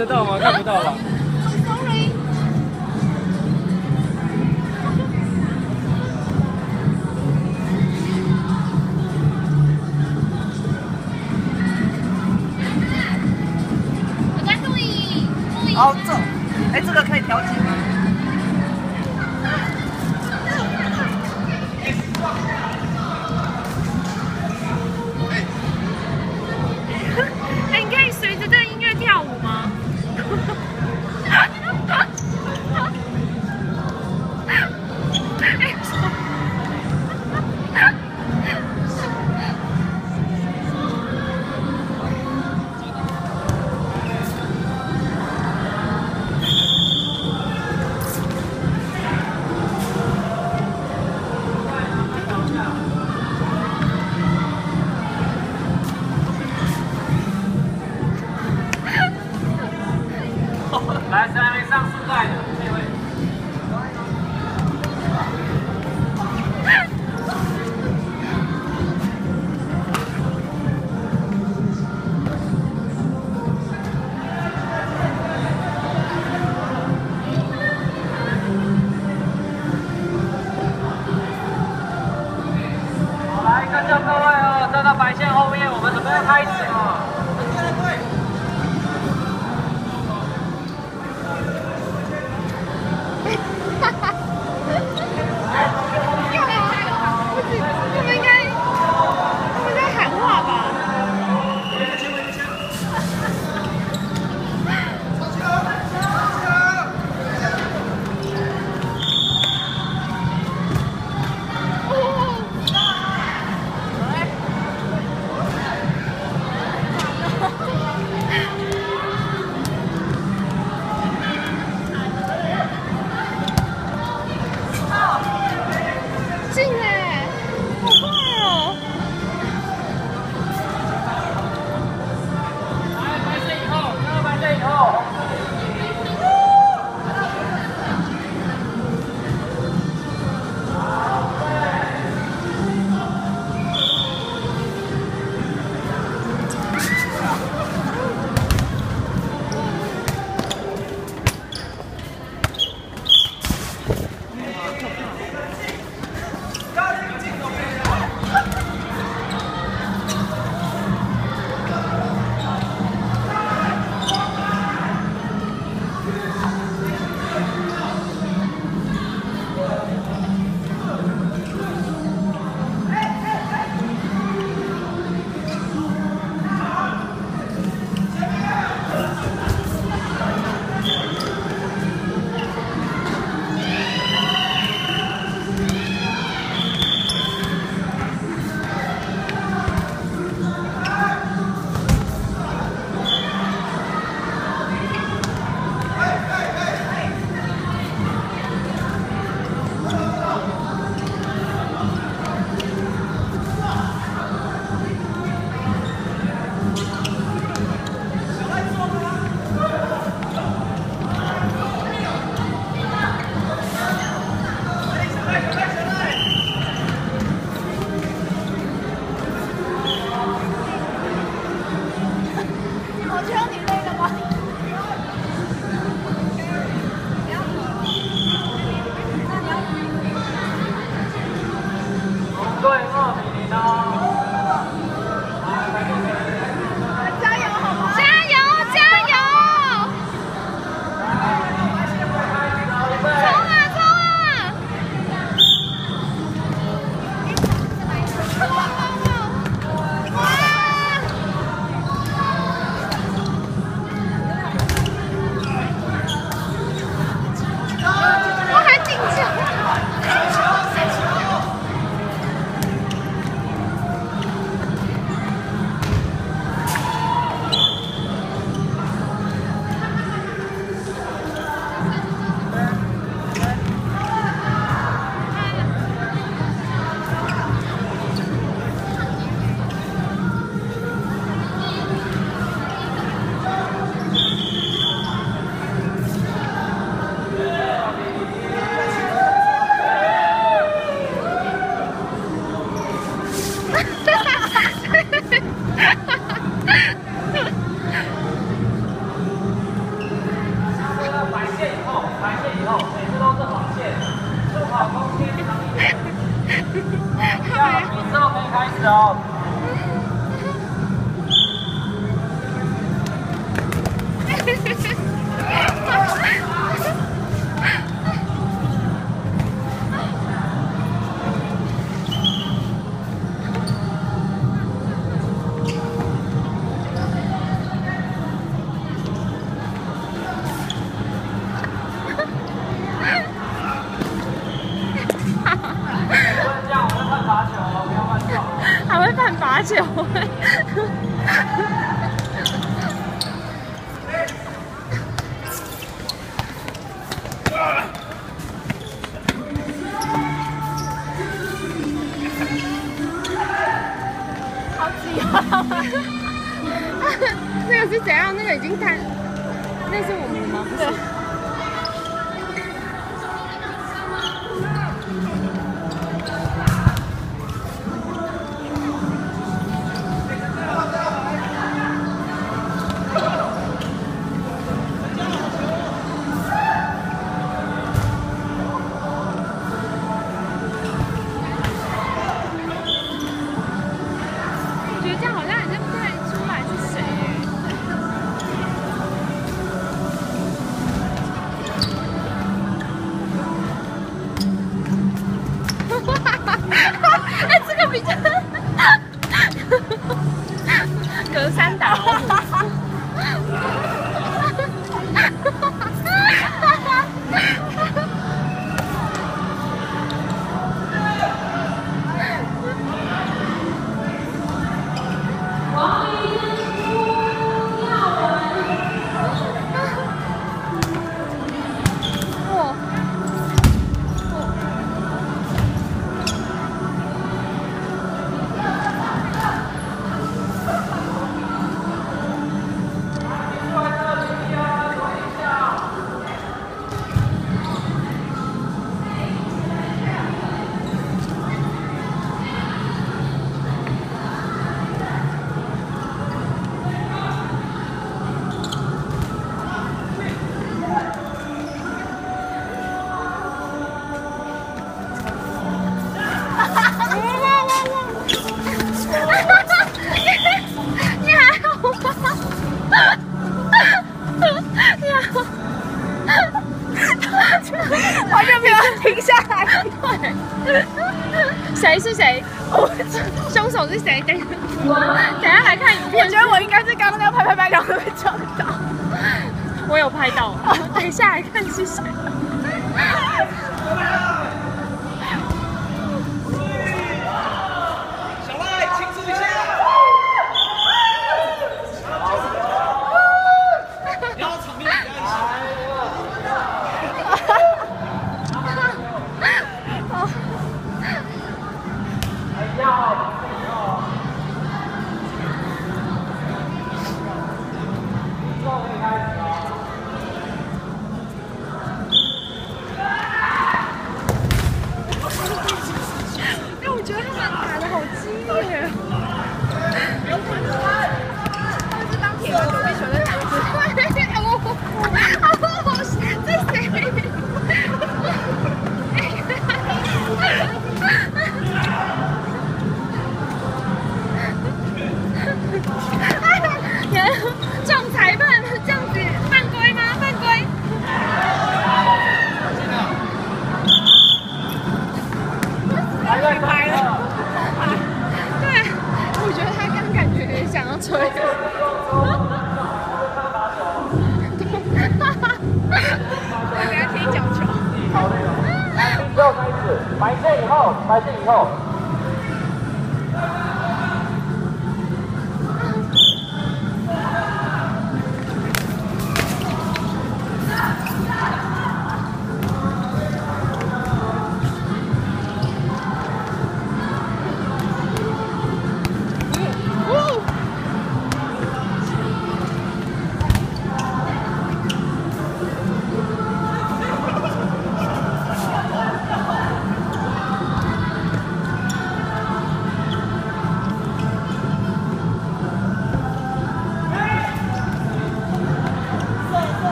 得到吗？看不到了。哦，这，哎，这个可以调节？对。比 较谁是谁？凶手是谁？等一下，等一下来看影片。我觉得我应该是刚刚那个拍拍拍，然后被撞到。我有拍到，等一下来看是谁。拍了。对，我觉得他刚感觉想要吹。我给他踢脚球。好累了。来，之后开始，白线以后，白线以后。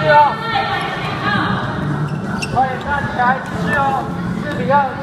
是哦，欢迎站起来，是哦，这里要。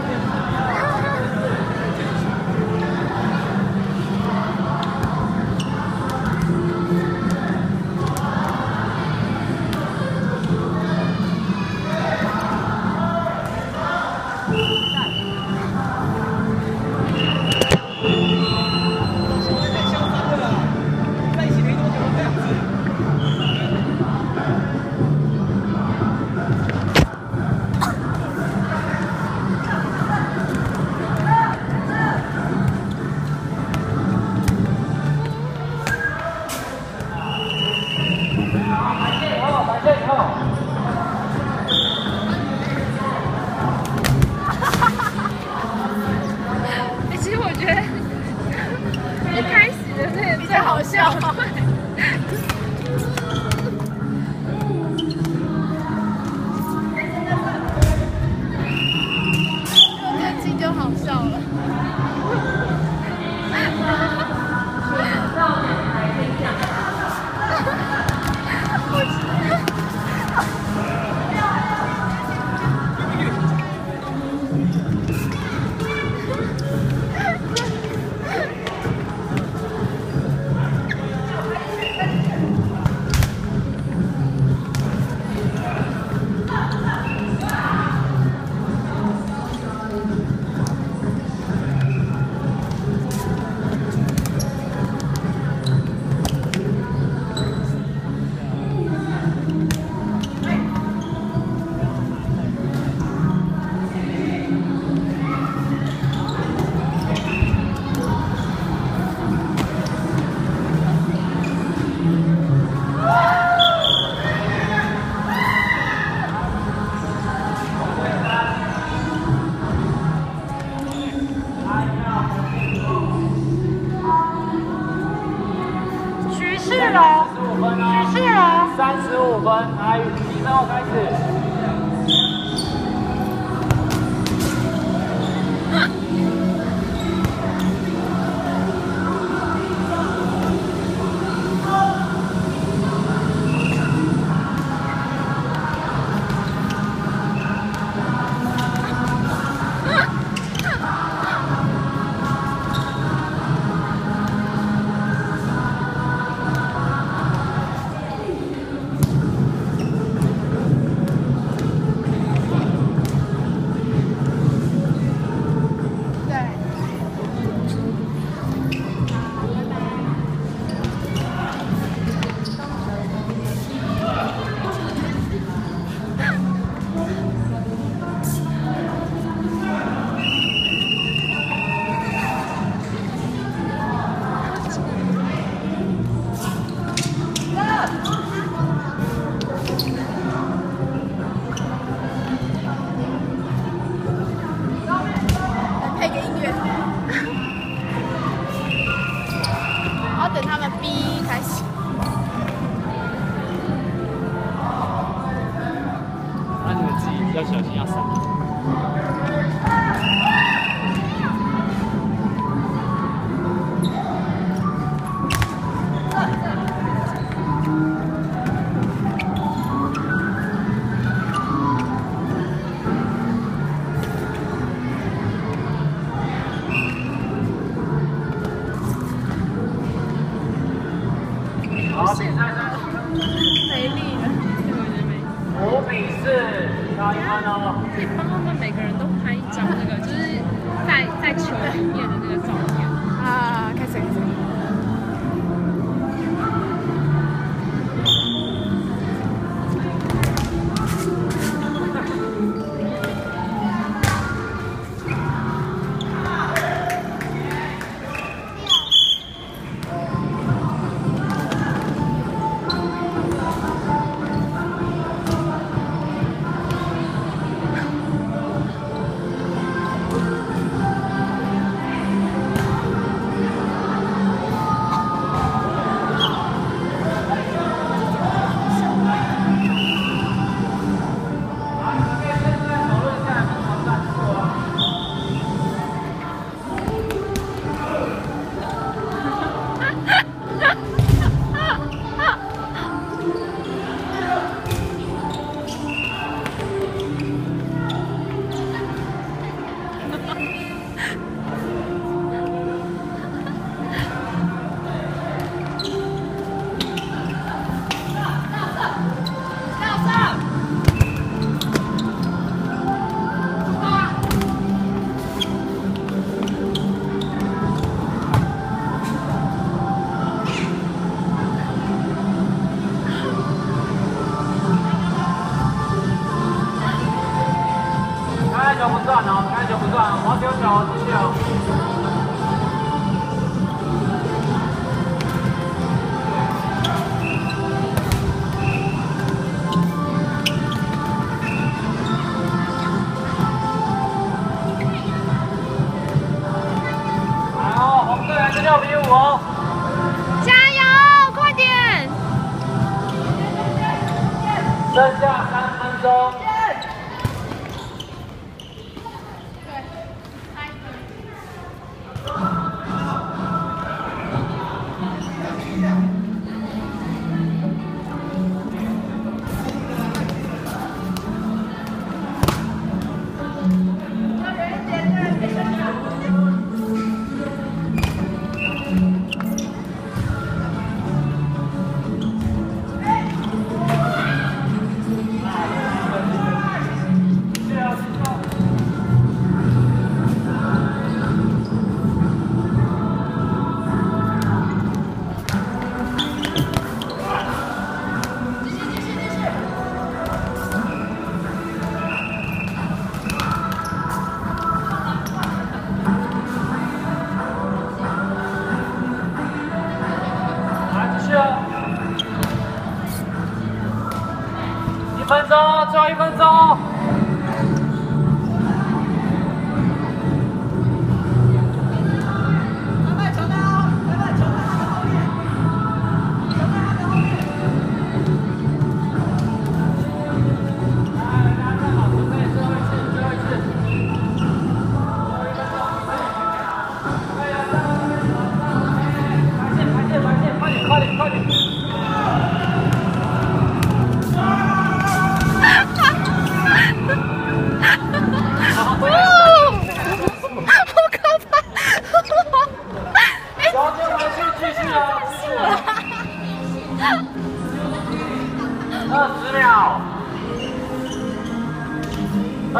从2017开始。要小心，要闪。 감사합니다.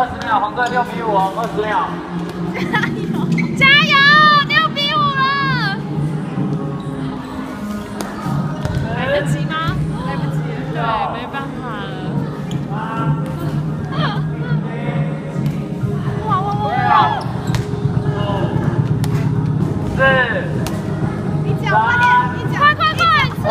二十秒，红队六比五，二十秒。加油！加油！六比五了。来得及吗？来不及。对，没办法了。哇哇哇！哇四、三、快快快！二。